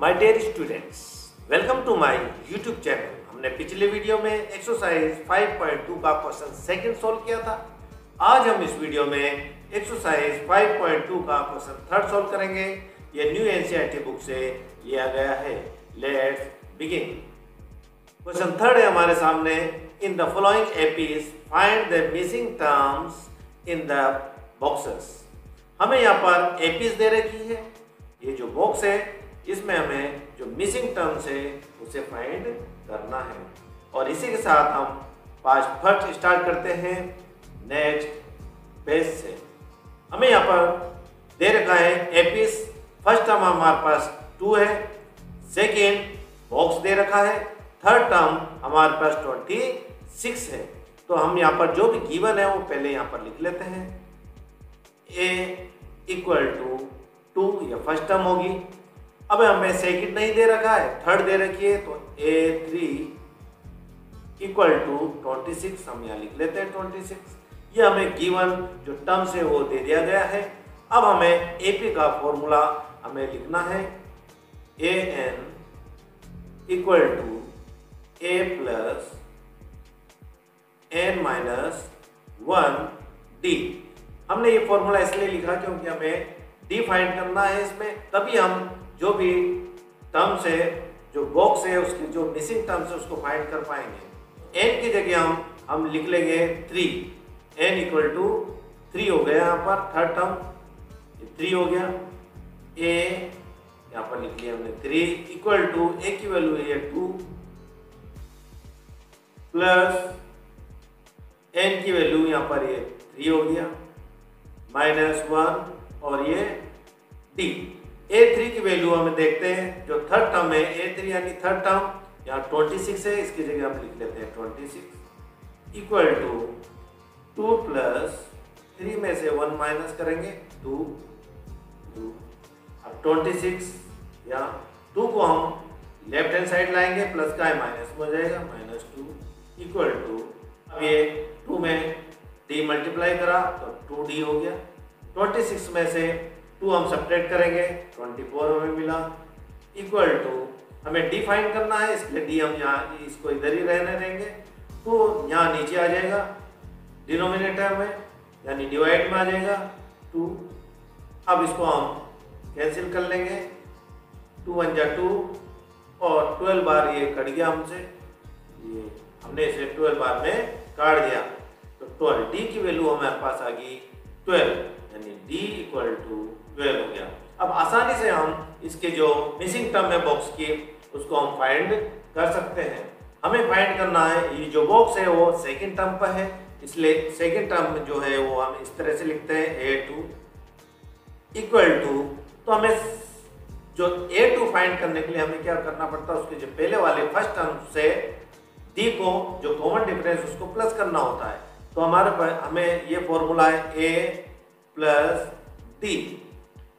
My dear students welcome to my YouTube channel हमने पिछले video में एक्सरसाइज 5.2 का क्वेश्चन सेकंड सॉल्व किया था। आज हम इस वीडियो में एक्सरसाइज 5.2 का क्वेश्चन थर्ड सॉल्व करेंगे। ये न्यू एनसीईआरटी बुक से लिया गया है। लेट्स बिगिन क्वेश्चन थर्ड है हमारे सामने। In the following APs find the missing terms in the boxes हमें यहाँ पर एपीज दे रखी है। ये जो बॉक्स है इसमें हमें जो मिसिंग टर्म्स है, उसे फाइंड करना है। और इसी के साथ हम पाँच फ़र्स्ट स्टार्ट करते हैं। नेक्स्ट पेज से। हमें यहाँ पर दे रखा है एपिस फ़र्स्ट टर्म हमारे पास टू है। सेकेंड बॉक्स दे रखा है। थर्ड टर्म हमारे पास ट्वेंटी सिक्स है। तो हम यहाँ पर जो भी गिवन है, वो पहले यहाँ पर लिख लेते हैं। ए इक्वल टू टू या फ़र्स्ट टर्म होगी। अब हमें सेकंड नहीं दे रखा है थर्ड दे रखी है तो A three equal to twenty six हम यहाँ लिख लेते हैं ट्वेंटी सिक्स ये हमें गिवन जो टर्म्स है वो दे दिया गया है। अब हमें एपी का फॉर्मूला हमें लिखना है। A N equal to A plus N minus one D हमने ये फॉर्मूला इसलिए लिखा क्योंकि हमें डी फाइंड करना है इसमें, तभी हम जो भी टर्म्स है, जो बॉक्स है, उसकी जो मिसिंग टर्म्स है, उसको फाइंड कर पाएँगे। एन की जगह हम हम लिख लेंगे three N equal to three हो गया यहाँ पर थर्ड टर्म थ्री हो गया। ए यहाँ पर लिख लिया हमने थ्री इक्वल टू ए की वैल्यू है टू प्लस एन की वैल्यू यहाँ पर ये थ्री हो गया। माइनस वन और ये डी ए थ्री की वैल्यू हमें देखते हैं, जो थर्ड टर्म है ए थ्री यानी थर्ड टर्म यहाँ ट्वेंटी सिक्स है, इसकी जगह हम लिख लेते हैं twenty six equal to two plus three में से वन माइनस करेंगे टू टू अब ट्वेंटी सिक्स या टू को हम लेफ़्ट हैंड साइड लाएँगे प्लस का है माइनस हो जाएगा माइनस टू इक्वल टू अब ये टू में डी मल्टीप्लाई करा तो टू डी हो गया. ट्वेंटी सिक्स में से टू हम सपरेट करेंगे ट्वेंटी फोर हमें मिला। इक्वल टू हमें डी फाइंड करना है, इसलिए डी हम यहाँ, इसको इधर ही रहने देंगे। तो यहाँ नीचे आ जाएगा। डिनोमिनेटर में यानी डिवाइड में आ जाएगा। टू अब इसको हम कैंसिल कर लेंगे। टू वन जा टू और ट्वेल्व बार ये कट गया हमसे। ये हमने इसे ट्वेल्व बार में काट दिया। तो ट्वेल्व डी की वैल्यू हमारे पास आ गई ट्वेल्व यानी डी इक्वल टू ट्वेल्व हो गया। अब आसानी से हम इसके जो मिसिंग टर्म है बॉक्स की, उसको हम फाइंड कर सकते हैं। हमें फाइंड करना है, ये जो बॉक्स है वो सेकंड टर्म पर है, इसलिए सेकंड टर्म जो है वो हम इस तरह से लिखते हैं ए टू इक्वल टू तो हमें जो ए टू फाइंड करने के लिए हमें क्या करना पड़ता है, उसके जो पहले वाले फ़र्स्ट टर्म से डी को, जो कॉमन डिफरेंस उसको प्लस करना होता है। तो हमारे पास, हमें ये फॉर्मूला है ए प्लस डी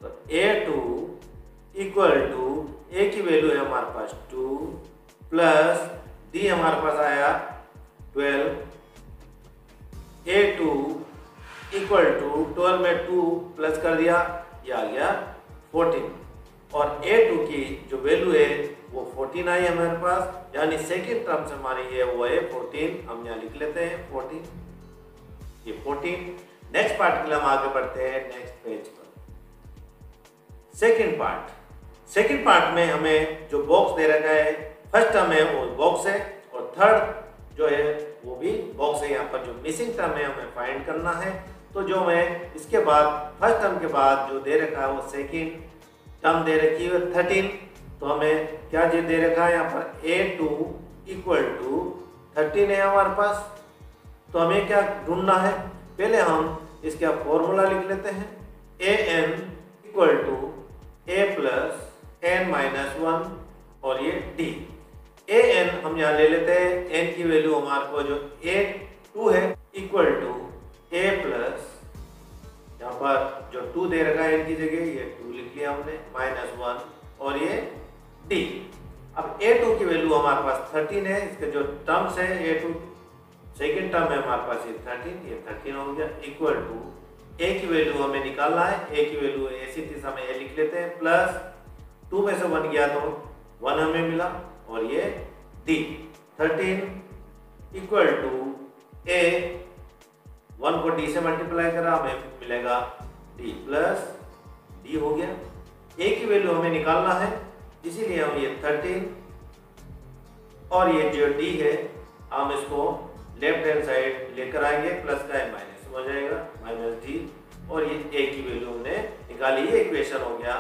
तो A two equal to A की वैल्यू है हमारे पास टू प्लस डी हमारे पास आया twelve A two equal to twelve में टू प्लस कर दिया, ये आ गया फोर्टीन और ए टू की जो वैल्यू है, वो फोर्टीन आई है हमारे पास, यानी सेकेंड टर्म से हमारी ये वो है फोर्टीन हम यहाँ लिख लेते हैं फोर्टीन ये फोर्टीन नेक्स्ट पार्ट के लिए हम आगे बढ़ते हैं नेक्स्ट पेज पर. सेकेंड पार्ट सेकेंड पार्ट में हमें जो बॉक्स दे रखा है फ़र्स्ट टर्म है वो बॉक्स है और थर्ड जो है वो भी बॉक्स है। यहाँ पर जो मिसिंग टर्म है, हमें फाइंड करना है। तो जो मैं इसके बाद फ़र्स्ट टर्म के बाद जो दे रखा है वो सेकेंड टर्म दे रखी है थर्टीन तो हमें क्या जो दे रखा है यहाँ पर? A two equal to thirteen है हमारे पास। तो हमें क्या ढूंढना है? पहले हम इसका फॉर्मूला लिख लेते हैं। A N equal to A plus N minus one और ये डी ए एन हम यहाँ ले लेते हैं एन की वैल्यू हमारे को जो ए टू है इक्वल टू ए प्लस यहाँ पर जो टू दे रखा है एन की जगह, ये टू लिख लिया हमने माइनस वन और ये डी अब ए टू की वैल्यू हमारे पास थर्टीन है, इसके जो टर्म्स है ए टू सेकेंड टर्म है हमारे पास ये थर्टीन ये थर्टीन हो गया इक्वल टू ए की वैल्यू हमें निकालना है ए की वैल्यू ऐसी थी हमें ए लिख लेते हैं प्लस टू में से वन गया तो वन हमें मिला और ये D thirteen equal to A one को डी से मल्टीप्लाई करा, हमें मिलेगा डी प्लस डी हो गया। ए की वैल्यू हमें निकालना है, इसीलिए हम ये थर्टीन और ये जो डी है, हम इसको लेफ़्ट हैंड साइड लेकर आएँगे प्लस का है माइनस हो जाएगा। माइनस डी और ये ए की वैल्यू हमने निकाली, ये इक्वेशन हो गया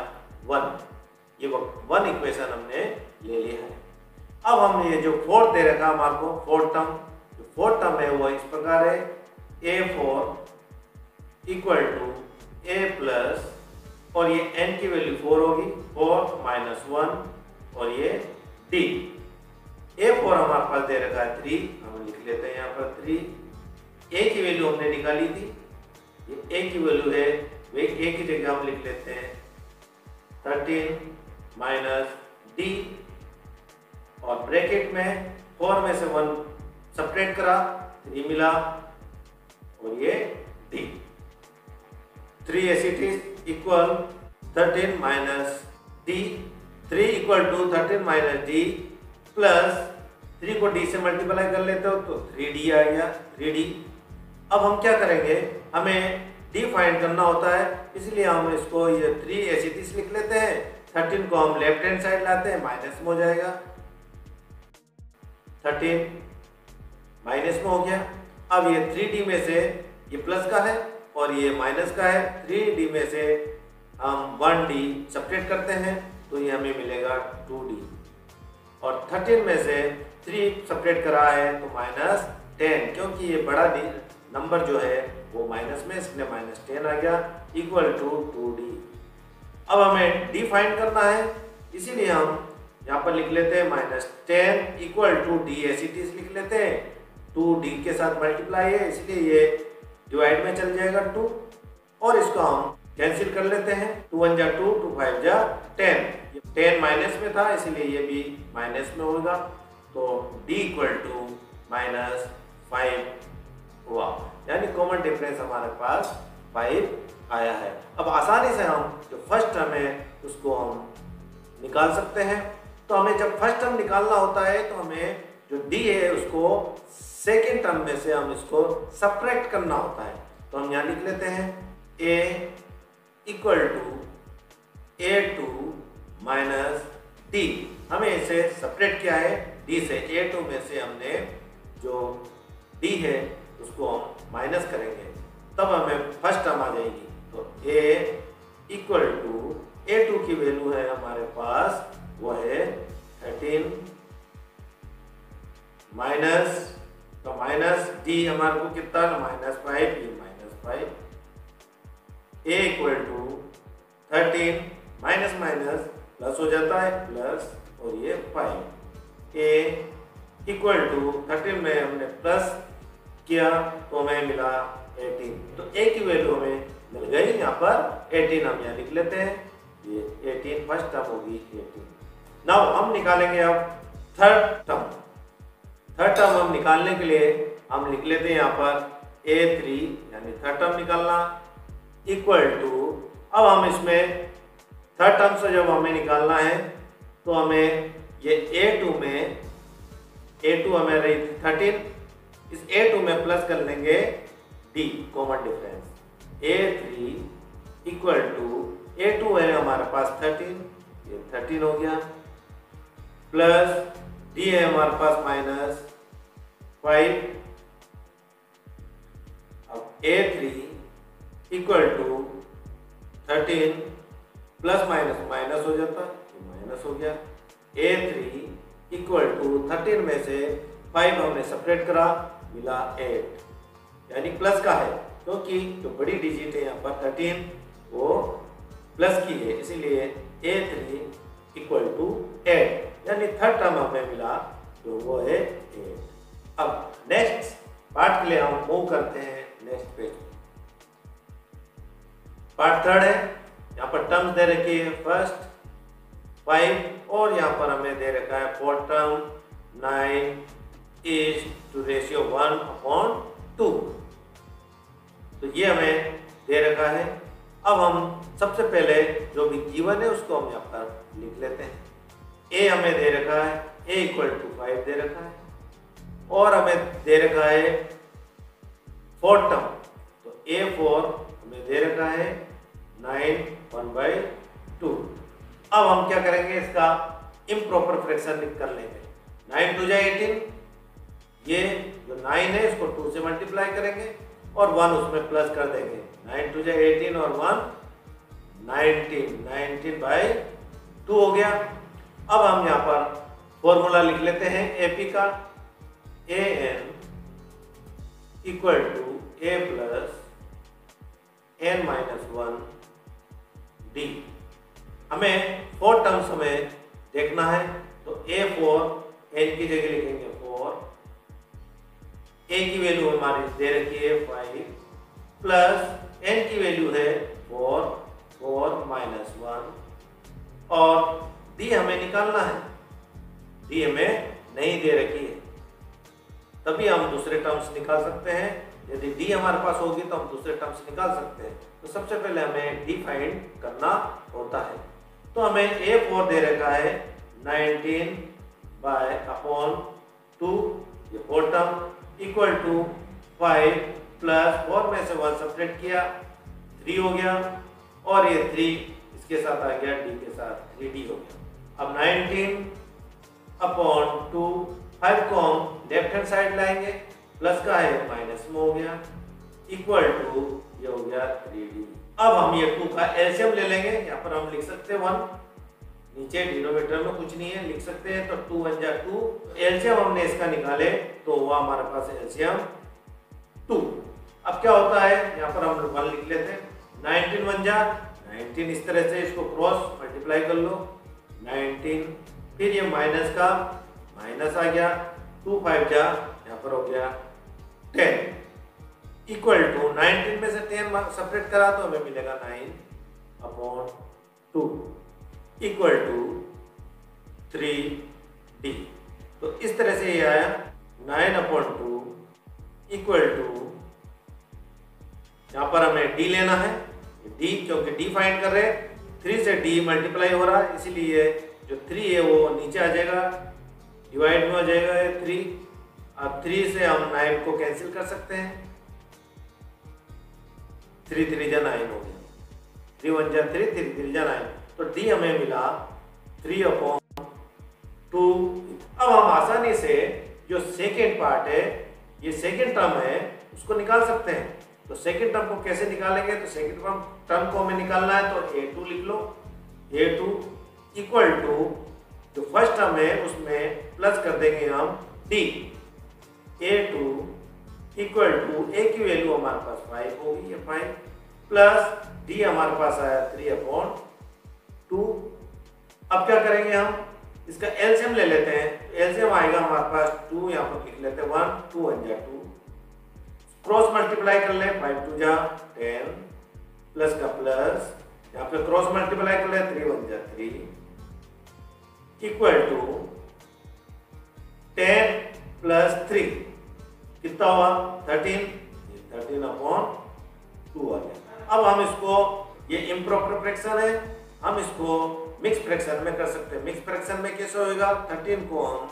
वन ये वन इक्वेशन हमने ले लिया है। अब हमने ये जो फोर्थ दे रखा हमारे को फोर्थ टर्म जो फोर्थ टर्म है वो इस प्रकार है A four equal to A plus और ये एन की वैल्यू फोर होगी फोर माइनस वन और ये डी ए फोर हमारे पास दे रखा है थ्री हम लिख लेते हैं यहाँ पर थ्री ए की वैल्यू हमने निकाली थी ये ए की वैल्यू है वे ए की जगह हम लिख लेते हैं। थर्टीन माइनस डी और ब्रैकेट में फोर में से वन सपरेट करा थ्री मिला और ये D three as it is equal thirteen minus D three equal to thirteen minus D plus three को डी से मल्टीप्लाई कर लेते हो तो थ्री डी आ गया थ्री डी अब हम क्या करेंगे? हमें डी फाइंड करना होता है, इसलिए हम इसको ये थ्री एस लिख लेते हैं। थर्टीन को हम लेफ़्ट हैंड साइड लाते हैं माइनस में हो जाएगा। थर्टीन माइनस में हो गया। अब ये थ्री डी में से ये प्लस का है और ये माइनस का है। थ्री डी में से हम वन डी सपरेट करते हैं तो ये हमें मिलेगा टू डी और थर्टीन में से थ्री सपरेट करा है तो माइनस टेन क्योंकि ये बड़ा डी नंबर जो है वो माइनस में, इसलिए माइनस टेन आ गया इक्वल टू टू डी अब हमें डी फाइंड करना है, इसीलिए हम यहाँ पर लिख लेते हैं minus ten equal to D as लिख लेते हैं। टू डी के साथ मल्टीप्लाई है, इसलिए ये डिवाइड में चल जाएगा टू और इसको हम कैंसिल कर लेते हैं टू वन जा टू टू फाइव जा टेन टेन माइनस में था, इसीलिए ये भी माइनस में होगा। तो D equal to minus five हुआ। यानी कॉमन डिफरेंस हमारे पास फाइव आया है। अब आसानी से हम जो फ़र्स्ट टर्म है, उसको हम निकाल सकते हैं। तो हमें जब फ़र्स्ट टर्म निकालना होता है तो हमें जो डी है, उसको सेकेंड टर्म में से हम इसको सपरेक्ट करना होता है। तो हम यहाँ लिख लेते हैं A equal to A two minus D हमें इसे सपरेट किया है डी से ए टू में से हमने जो डी है उसको हम माइनस करेंगे, तब हमें फ़र्स्ट टर्म आ जाएगी। तो A equal to A two की वैल्यू है हमारे पास, वो है थर्टीन माइनस तो माइनस डी हमारे को कितना? माइनस फाइव ये minus five A equal to thirteen minus minus plus हो जाता है प्लस और ये five A equal to thirteen में हमने प्लस किया तो हमें मिला 18 तो ए की वैल्यू हमें मिल गई यहाँ पर 18 हम यहाँ लिख लेते हैं। ये 18 फ़र्स्ट टर्म होगी 18 नाउ हम निकालेंगे अब थर्ड टर्म थर्ड टर्म हम निकालने के लिए हम लिख लेते हैं यहाँ पर ए थ्री यानी थर्ड टर्म निकालना इक्वल टू अब हम इसमें थर्ड टर्म से जब हमें निकालना है तो हमें ये ए टू में ए टू हमें रही थर्टीन इस ए टू में प्लस कर लेंगे D common difference A three equal to A two है हमारे पास थर्टीन ये थर्टीन हो गया. प्लस डी है हमारे पास माइनस फाइव अब A three equal to thirteen plus minus minus हो जाता है माइनस हो गया. A three equal to thirteen में से फाइव हमने सेपरेट करा. मिला एट यानी प्लस का है, क्योंकि तो जो बड़ी डिजिट है यहाँ पर थर्टीन वो प्लस की है, इसीलिए A three equal to eight यानी थर्ड टर्म हमें मिला तो वो है एट अब नेक्स्ट पार्ट के लिए हम मूव करते हैं नेक्स्ट पेज पार्ट थर्ड है, यहाँ पर टर्म्स दे रखी है फ़र्स्ट फाइव और यहाँ पर हमें दे रखा है fourth term nine is to ratio one upon two तो ये हमें दे रखा है। अब हम सबसे पहले जो भी गिवन है, उसको हम यहाँ पर लिख लेते हैं। ए हमें दे रखा है ए इक्वल टू फाइव दे रखा है। और हमें दे रखा है फोर टर्म तो ए फोर हमें दे रखा है नाइन वन बाई टू अब हम क्या करेंगे, इसका इम्प्रॉपर फ्रैक्शन कर लेंगे। नाइन टू जाए एटीन ये जो नाइन है, इसको टू से मल्टीप्लाई करेंगे और वन उसमें प्लस कर देंगे। नाइन टू जाए एटीन और one nineteen nineteen by two हो गया। अब हम यहाँ पर फॉर्मूला लिख लेते हैं एपी का। A N equal to A plus N minus one D हमें फोर टर्म्स हमें देखना है तो ए फोर एन की जगह लिखेंगे। ए की वैल्यू हमारी दे रखी है फाइव प्लस एन की वैल्यू है फोर फोर माइनस वन और डी हमें निकालना है। डी हमें नहीं दे रखी है। तभी हम दूसरे टर्म्स निकाल सकते हैं। यदि डी हमारे पास होगी तो हम दूसरे टर्म्स निकाल सकते हैं। तो सबसे पहले हमें डी फाइंड करना होता है। तो हमें ए फोर दे रखा है। 19 बाय अपॉन टू ये four term equal to five plus four में से वन सब्ट्रैक्ट किया थ्री हो गया, और ये थ्री इसके साथ आ गया डी के साथ थ्री डी हो गया। अब 19 अपॉन टू फाइव को हम लेफ़्ट हैंड साइड लाएँगे प्लस का है माइनस में हो गया इक्वल टू ये हो गया थ्री डी अब हम ये टू का एलसीएम ले लेंगे, यहाँ पर हम लिख सकते हैं वन नीचे डिनोमीटर में कुछ नहीं है, लिख सकते हैं तो टू वन जा टू एलसीएम हमने इसका निकाले तो वो हमारे पास एलसीएम टू अब क्या होता है, यहाँ पर हम वन लिख लेते हैं। नाइनटीन वन जा नाइनटीन इस तरह से इसको क्रॉस मल्टीप्लाई कर लो। नाइनटीन फिर ये माइनस का माइनस आ गया टू फाइव जा यहाँ पर हो गया टेन इक्वल टू नाइनटीन में से टेन सेपरेट करा तो हमें मिलेगा nine upon two equal to three D. तो इस तरह से ये आया। Nine upon two equal to, यहाँ पर हमें डी लेना है। डी क्योंकि डी फाइंड कर रहे हैं। थ्री से डी मल्टीप्लाई हो रहा है, इसीलिए जो थ्री है वो नीचे आ जाएगा। डिवाइड में हो जाएगा ये थ्री। अब थ्री से हम नाइन को कैंसिल कर सकते हैं। थ्री थ्री जा नाइन हो गया। थ्री वन जा थ्री थ्री थ्री जा नाइन। तो डी हमें मिला थ्री अपॉन टू अब हम आसानी से जो सेकेंड पार्ट है, ये सेकेंड टर्म है, उसको निकाल सकते हैं। तो सेकेंड टर्म को कैसे निकालेंगे? तो सेकेंड टर्म टर्म को हमें निकालना है तो ए टू लिख लो। ए टू इक्वल टू जो फ़र्स्ट टर्म है, उसमें प्लस कर देंगे हम D A two equal to A की वैल्यू हमारे पास फाइव होगी ये फाइव प्लस डी हमारे पास आया थ्री अपॉन टू। अब क्या करेंगे हम? इसका एलसीएम ले लेते हैं। एलसीएम आएगा हमारे पास टू, यहाँ पर लिख लेते हैं वन, टू वन जा टू। क्रॉस मल्टीप्लाई कर ले फाइव टू जा टेन प्लस का प्लस यहाँ पे क्रॉस मल्टीप्लाई कर ले थ्री वन जा three equal to ten plus three कितना हुआ? थर्टीन थर्टीन अपॉन टू आ गया। अब हम इसको, ये इम्प्रॉपर फ्रैक्शन है। हम इसको मिक्स फ्रैक्शन में कर सकते हैं। मिक्स फ्रैक्शन में कैसे होएगा? थर्टीन को हम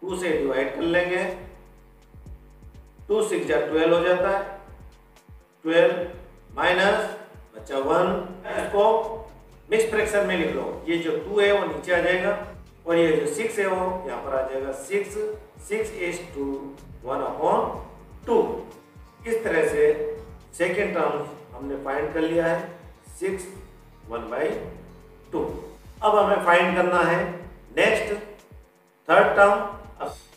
टू से डिवाइड कर लेंगे। टू सिक्स जा ट्वेल्व हो जाता है। ट्वेल्व माइनस बच्चा वन इसको मिक्स फ्रैक्शन में लिख लो। ये जो टू है, वो नीचे आ जाएगा। और ये जो सिक्स है, वो यहाँ पर आ जाएगा। Six six is to one upon two इस तरह से सेकेंड टर्म हमने फाइंड कर लिया है। Six one by two. अब हमें फाइंड करना है। Next third term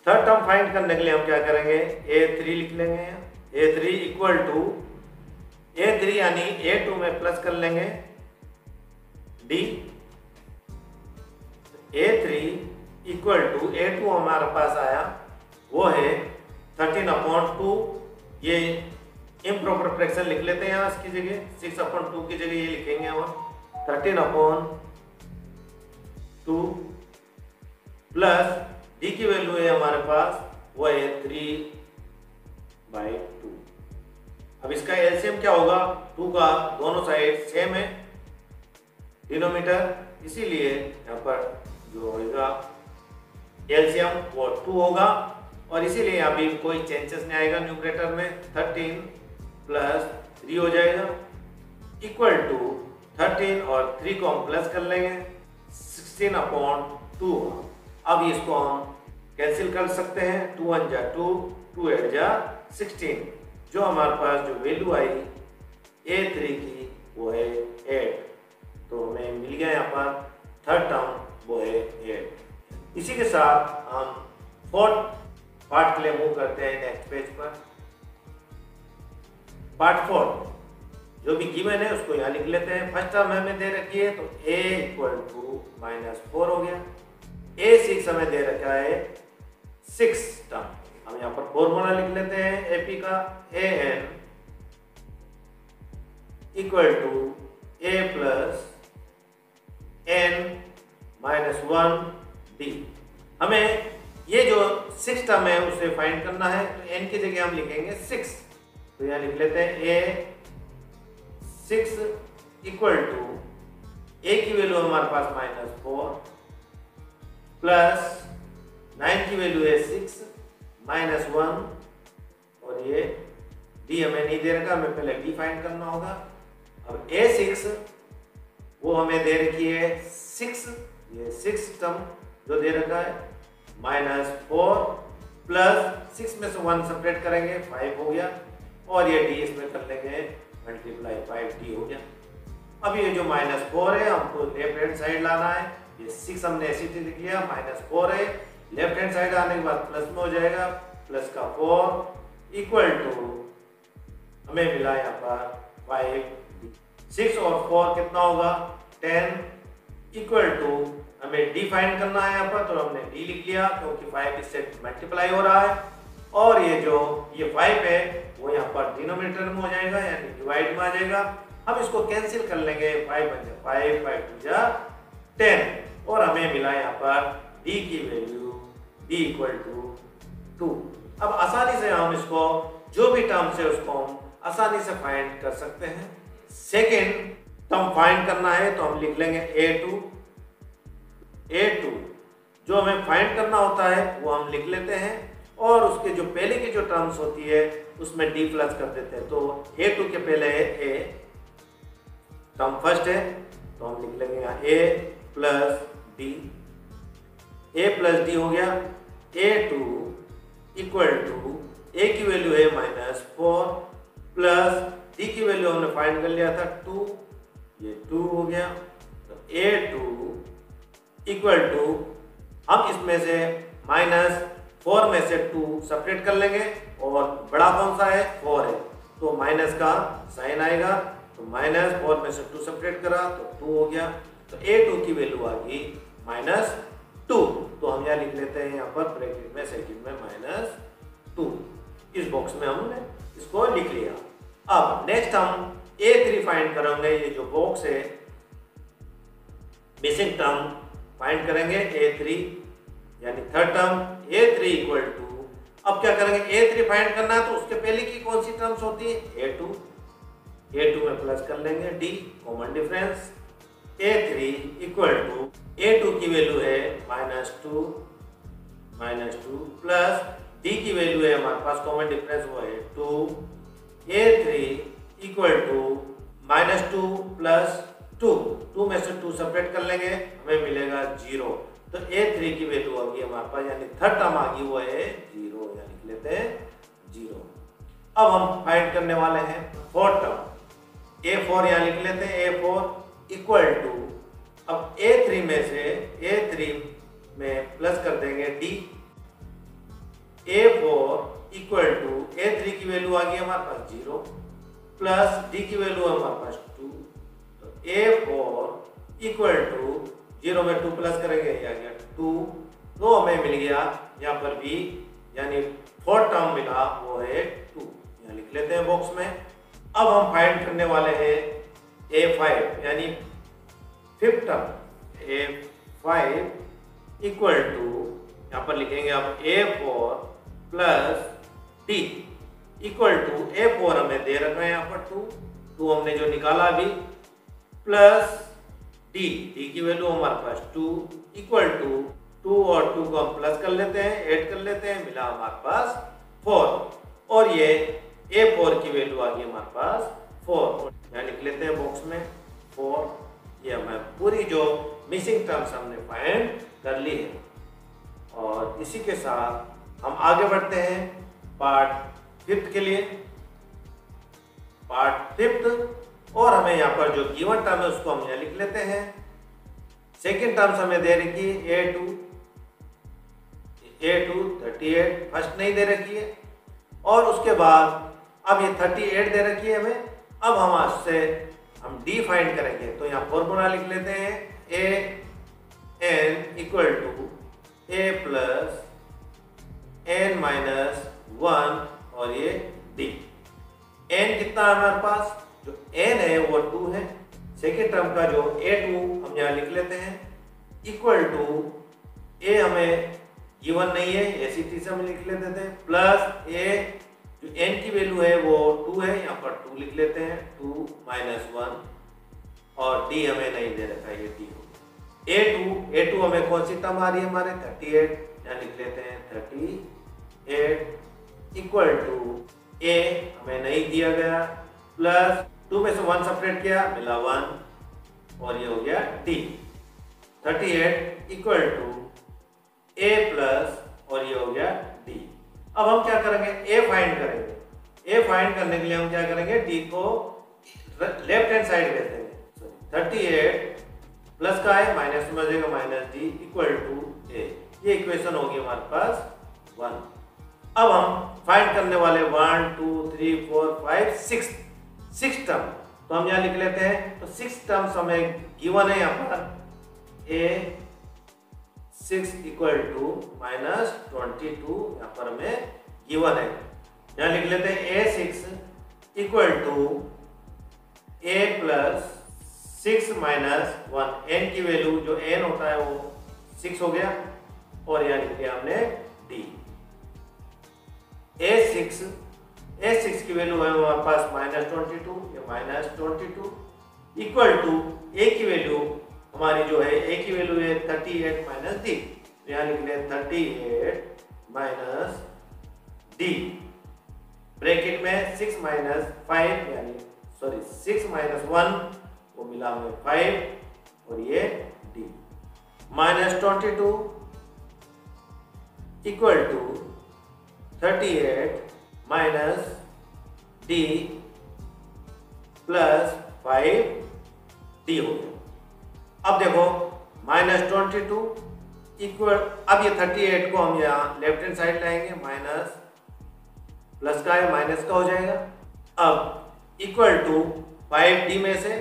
third term find करने के लिए हम क्या करेंगे? ए थ्री लिख लेंगे। A three equal to A three यानी ए टू में प्लस कर लेंगे। D A three equal to A two हमारे पास आया। वो है थर्टीन अपॉन टू ये इम्प्रॉपर फ्रैक्शन लिख लेते हैं यहाँ इसकी जगह। सिक्स अपॉन टू की जगह ये लिखेंगे हम। Thirteen upon two plus D की वैल्यू है हमारे पास वो है थ्री बाई टू अब इसका एलसीएम क्या होगा? टू का दोनों साइड सेम है। डिनोमीटर इसीलिए यहाँ पर जो होगा एलसीएम वो टू होगा और इसीलिए यहाँ भी कोई चेंजेस नहीं आएगा न्यूमरेटर में। थर्टीन प्लस थ्री हो जाएगा। इक्वल टू थर्टीन और थ्री को हम प्लस कर लेंगे सिक्सटीन अपॉन टू अब इसको हम कैंसिल कर सकते हैं टू वन जा टू टू एट जा सिक्सटीन जो हमारे पास जो वैल्यू आई ए थ्री की, वो है एट तो हमें मिल गया यहाँ पर थर्ड टर्म वो है एट इसी के साथ हम फोर्थ पार्ट के लिए मूव करते हैं नेक्स्ट पेज पर. पार्ट फोर जो भी गिवन है, उसको यहाँ लिख लेते हैं। फ़र्स्ट टर्म हमें दे रखी है तो a equal to minus four हो गया। A सिक्स हमें दे रखा है सिक्स टर्म हम यहाँ पर फॉर्मूला लिख लेते हैं एपी का। A N equal to A plus N minus one D हमें ये जो सिक्स टर्म है, उसे फाइंड करना है। तो एन की जगह हम लिखेंगे सिक्स तो यहाँ लिख लेते हैं A six equal to A की वैल्यू हमारे पास माइनस फोर प्लस नाइन की वैल्यू है सिक्स माइनस वन। और ये डी हमें नहीं दे रखा, हमें पहले डी फाइंड करना होगा। अब ए सिक्स, वो हमें दे रखी है सिक्स। ये सिक्स टर्म जो दे रखा है, माइनस फोर प्लस सिक्स में से वन सेपरेट करेंगे, फाइव हो गया। और ये डी इसमें कर लेंगे मल्टीप्लाई फाइव डी हो गया। अब ये जो माइनस फोर है, हमको लेफ़्ट हैंड साइड लाना है। ये सिक्स हमने ऐसी लिख लिया माइनस फोर है। लेफ़्ट हैंड साइड आने के बाद प्लस में हो जाएगा प्लस का फोर इक्वल टू हमें मिला यहाँ पर फाइव सिक्स और फोर कितना होगा? टेन इक्वल टू हमें डी फाइंड करना है यहाँ पर तो हमने डी लिख लिया, क्योंकि फाइव इससे मल्टीप्लाई हो रहा है। और ये जो, ये फाइव है वो यहाँ पर डिनोमिनेटर में हो जाएगा, यानी डिवाइड में आ जाएगा। हम इसको कैंसिल कर लेंगे five one five five two जा टेन और हमें मिला यहाँ पर डी की value D equal to two अब आसानी से हम इसको, जो भी टर्म से उसको हम आसानी से फाइंड कर सकते हैं। सेकेंड टर्म फाइंड करना है तो हम लिख लेंगे ए टू ए टू जो हमें फाइंड करना होता है, वो हम लिख लेते हैं। और उसके जो पहले की जो टर्म्स होती है उसमें डी प्लस कर देते हैं। तो ए टू के पहले है ए टर्म फ़र्स्ट है तो हम लिख लेंगे यहाँ A plus D A plus D हो गया। A two equal to A की वैल्यू है माइनस फोर प्लस डी की वैल्यू हमने फाइंड कर लिया था टू ये टू हो गया। तो ए टू इक्वल टू हम इसमें से माइनस फोर में से टू सेपरेट कर लेंगे। और बड़ा कौन सा है? फोर है। तो माइनस का साइन आएगा। तो माइनस फोर में से टू सेपरेट करा तो टू हो गया। तो ए टू की वैल्यू आ गई माइनस टू तो हम यहाँ लिख लेते हैं यहाँ पर ब्रैकेट में सेकंड में माइनस टू इस बॉक्स में हमने इसको लिख लिया। अब नेक्स्ट हम ए थ्री फाइंड करेंगे। ये जो बॉक्स है मिसिंग टर्म फाइंड करेंगे ए थ्री यानी third term A three equal to अब क्या करेंगे? ए थ्री फाइंड करना है तो उसके पहले की कौन सी टर्म्स होती है? ए टू ए टू में प्लस कर लेंगे D common difference A three equal to A two की वैल्यू है minus two minus two plus D की वैल्यू है, हमारे पास कॉमन डिफरेंस वो है two A three equal to minus two plus two two में से टू सेपरेट कर लेंगे, हमें मिलेगा ज़ीरो तो ए थ्री की वैल्यू आ गई हमारे पास, यानी थर्ड टर्म आ गई, वो है ज़ीरो लिख लेते हैं ज़ीरो अब हम फाइंड करने वाले हैं फोर्थ टर्म ए फोर यहाँ लिख लेते हैं ए फोर इक्वल टू अब ए थ्री में से ए थ्री में प्लस कर देंगे D A four equal to A three की वैल्यू आ गई हमारे पास ज़ीरो प्लस डी की वैल्यू हमारे पास टू तो A four equal to zero में टू प्लस करेंगे, या गया टू तो हमें मिल गया, यहाँ पर भी, यानी फोर्थ टर्म मिला, वो है टू यहाँ लिख लेते हैं बॉक्स में। अब हम फाइंड करने वाले हैं ए फाइव यानी fifth term A five equal to यहाँ पर लिखेंगे आप A four plus D equal to A four हमें दे रखा है यहाँ पर टू टू हमने जो निकाला अभी प्लस डी डी की वैल्यू हमारे पास two equal to two two two को हम प्लस कर लेते हैं ऐड कर लेते हैं, मिला हमारे पास फोर और ये ए फोर की वैल्यू आ गई हमारे पास फोर यहाँ लिख लेते हैं बॉक्स में फोर ये हमें पूरी जो मिसिंग टर्म्स हमने फाइंड कर ली है। और इसी के साथ हम आगे बढ़ते हैं पार्ट फिफ्थ के लिए। पार्ट फिफ्थ और हमें यहाँ पर जो गिवन टर्म है, उसको हम यहाँ लिख लेते हैं। सेकेंड टर्म्स हमें दे रखी है A two A two thirty eight first नहीं दे रखी है। और उसके बाद अब ये थर्टी एट दे रखी है हमें। अब हम आज से हम डी फाइंड करेंगे। तो यहाँ फॉर्मूला लिख लेते हैं। A N equal to A plus N minus one और ये डी एन कितना है हमारे पास? जो एन है वो टू है। सेकेंड टर्म का जो ए टू हम यहाँ लिख लेते हैं इक्वल टू ए हमें गिवन नहीं है ऐसी से हम लिख लेते थे प्लस ए जो एन की वैल्यू है, वो टू है। यहाँ पर टू लिख लेते हैं टू माइनस वन और डी हमें नहीं दे रखा ये डी हो ए टू ए टू हमें कौन सी टर्म आ रही है हमारे? थर्टी एट यहाँ लिख लेते हैं thirty eight equal to A हमें नहीं दिया गया। प्लस टू में से वन सेपरेट किया, मिला वन, और ये हो गया D thirty eight equal to A plus, और ये हो गया डी। अब हम क्या करेंगे? ए फाइंड करेंगे। ए फाइंड करने के लिए हम क्या करेंगे? डी को लेफ़्ट हैंड साइड भेज देंगे। थर्टी एट प्लस का है माइनस में जाएगा minus D equal to A ये इक्वेशन होगी हमारे पास वन अब हम फाइंड करने वाले one two three four five six six term तो हम यहाँ लिख लेते हैं तो सिक्स टर्म्स हमें गिवन है यहाँ पर। A six equal to minus twenty two यहाँ पर हमें गिवन है। यहाँ लिख लेते हैं A six equal to A plus six minus one N की वैल्यू जो एन होता है वो सिक्स हो गया। और यहाँ लिख लिया हमने D A six A six की वैल्यू है हमारे पास माइनस ट्वेंटी टू या minus twenty two equal to A की वैल्यू हमारी जो है ए की वैल्यू है थर्टी एट माइनस डी यहाँ लिख thirty eight minus D bracket में सिक्स माइनस फाइव यानी सॉरी सिक्स माइनस वन वो मिला हमें फाइव और ये D minus twenty two equal to thirty eight minus D plus five D हो गया। अब देखो माइनस ट्वेंटी टू इक्वल अब ये थर्टी एट को हम यहाँ लेफ़्ट हैंड साइड लाएँगे माइनस प्लस का है माइनस का हो जाएगा। अब इक्वल टू फाइव डी में से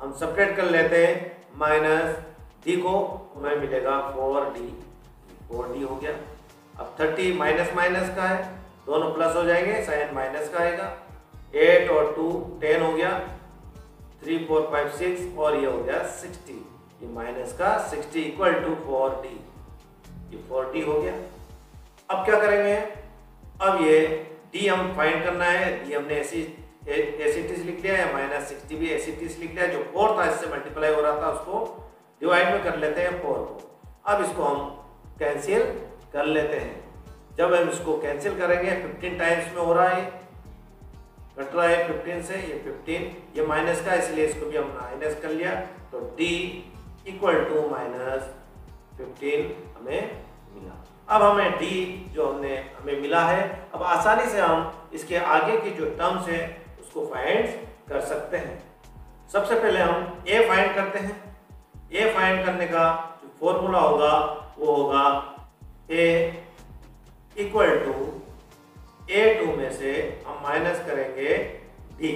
हम सेपरेट कर लेते हैं माइनस डी को, हमें मिलेगा फोर डी फोर डी हो गया। अब थर्टी माइनस माइनस का है दोनों प्लस हो जाएँगे, साइन माइनस का आएगा। एट और टू, टेन हो गया, थ्री, फोर, फाइव, सिक्स, और ये हो गया सिक्सटी। माइनस का sixty equal to four D. ये फोर डी हो गया। अब क्या करेंगे? अब ये डी हम फाइंड करना है। डी हमने ऐसी एसिटीज लिख लिया है, माइनस सिक्सटी भी एसिटीज लिख लिया जो फोर था, इससे मल्टीप्लाई हो रहा था, उसको डिवाइड में कर लेते हैं फोर को। अब इसको हम कैंसिल कर लेते हैं। जब हम इसको कैंसिल करेंगे 15 टाइम्स में हो रहा है कट रहा है 15 से, ये 15 ये माइनस का, इसलिए इसको भी हम माइनस कर लिया। तो d equal to minus fifteen हमें मिला। अब हमें d जो हमने, हमें मिला है, अब आसानी से हम इसके आगे की जो टर्म्स है, उसको फाइंड कर सकते हैं। सबसे पहले हम a फाइंड करते हैं। A फाइंड करने का जो फॉर्मूला होगा, वो होगा A equal to A two में से हम माइनस करेंगे D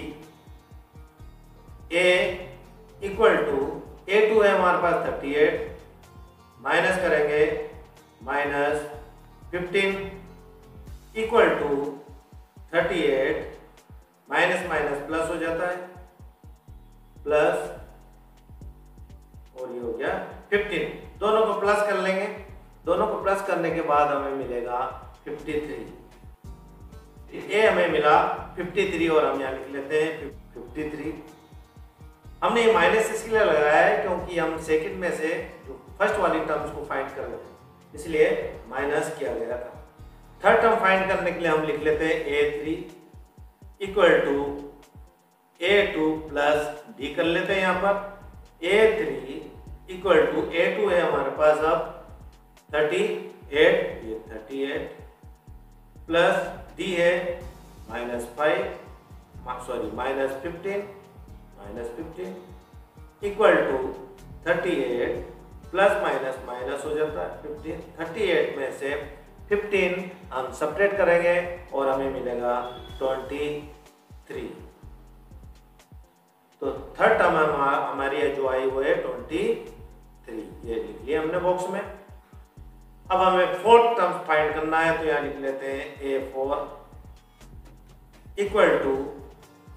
A equal to A two है हमारे पास थर्टी एट माइनस करेंगे minus fifteen equal to thirty eight minus minus plus हो जाता है. प्लस और ये हो गया फिफ्टीन दोनों को प्लस कर लेंगे. दोनों को प्लस करने के बाद हमें मिलेगा 53. ए हमें मिला 53 और हम यहाँ लिख लेते हैं 53 हमने ये माइनस इसलिए लगाया है क्योंकि हम सेकंड में से जो फ़र्स्ट वाली टर्म्स को फाइंड कर रहे थे इसलिए माइनस किया गया था। थर्ड टर्म फाइंड करने के लिए हम लिख लेते हैं A three equal to A two plus D कर लेते हैं यहाँ पर। A three equal to A two है हमारे पास अब थर्टी एट ये थर्टी एट प्लस डी है minus five sorry minus fifteen minus fifteen equal to thirty eight plus minus minus हो जाता है फिफ्टीन थर्टी एट में से फिफ्टीन हम सपरेट करेंगे और हमें मिलेगा ट्वेंटी थ्री तो थर्ड टर्म हमारी जो आई वो है ट्वेंटी थ्री ये लिख लिया हमने बॉक्स में. अब हमें फोर्थ टर्म फाइंड करना है तो यहाँ लिख लेते हैं A four equal to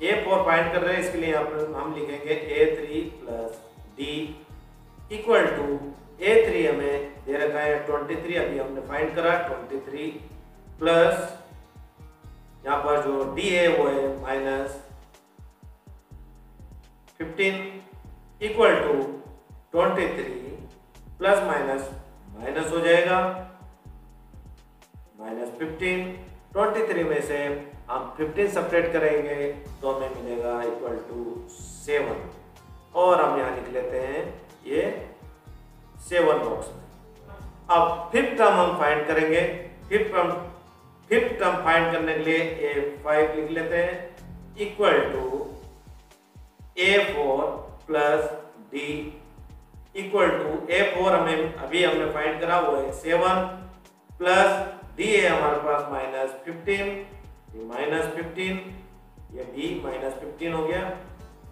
A four find कर रहे हैं, इसके लिए हम लिखेंगे A three plus D equal to A three हमें दे रखा है ट्वेंटी थ्री अभी हमने फाइंड करा ट्वेंटी थ्री प्लस यहाँ पर जो डी है, वो है minus fifteen equal to twenty three plus minus minus हो जाएगा। माइनस फिफ्टीन, ट्वेंटी थ्री में से हम फिफ्टीन सेपरेट करेंगे तो हमें मिलेगा इक्वल टू सेवन। और हम यहाँ लिख लेते हैं ये सेवन बॉक्स में। अब फिफ्थ टर्म हम फाइंड करेंगे। Fifth term fifth term find करने के लिए ए फाइव लिख लेते हैं। Equal to A four plus D equal to A four हमें अभी हमने फाइंड करा, वो है सेवन प्लस डी है हमारे पास माइनस फिफ्टीन माइनस फिफ्टीन ये डी माइनस फिफ्टीन हो गया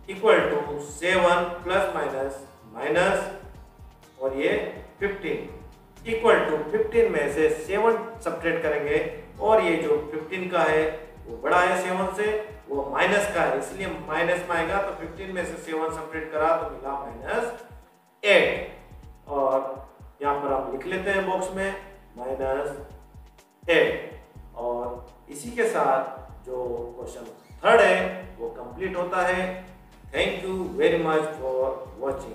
equal to seven plus minus minus और ये फिफ्टीन इक्वल टू फिफ्टीन में से सेवन सपरेट करेंगे, और ये जो फिफ्टीन का है, वो बड़ा है सेवन से, वो माइनस का है, इसलिए माइनस में आएगा तो फिफ्टीन में से सेवन सपरेट करा तो मिला माइनस एट और यहाँ पर आप लिख लेते हैं बॉक्स में माइनस एट और इसी के साथ जो क्वेश्चन थर्ड है, वो कंप्लीट होता है. Thank you very much for watching